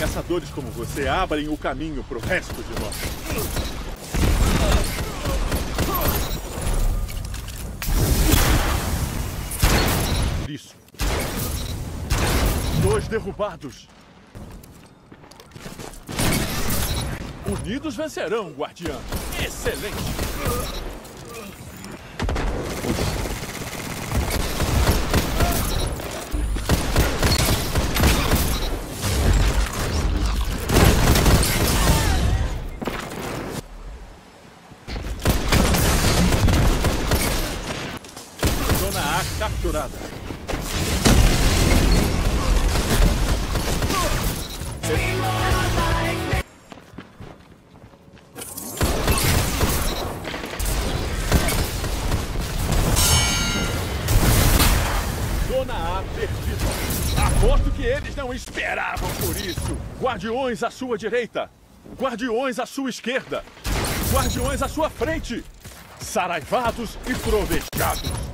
caçadores como você abrem o caminho pro resto de nós. Isso. Dois derrubados. Unidos vencerão, guardião. Excelente. Zona A capturada. Zona A perdida. Aposto que eles não esperavam por isso. Guardiões à sua direita. Guardiões à sua esquerda. Guardiões à sua frente. Saraivados e provejados.